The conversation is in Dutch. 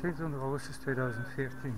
27 augustus 2014